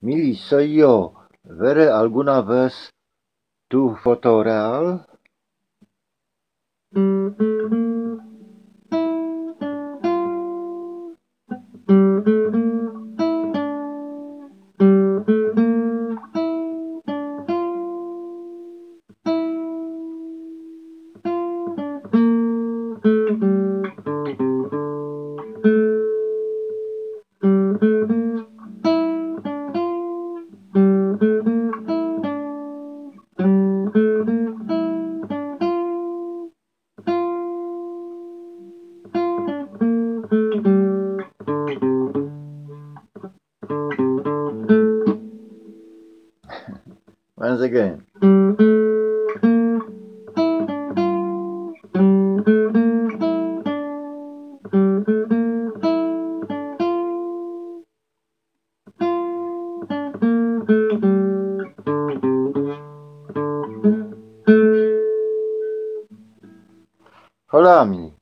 Milly soy yo. ¿Vere alguna vez tu foto Once again. Hola, Mini.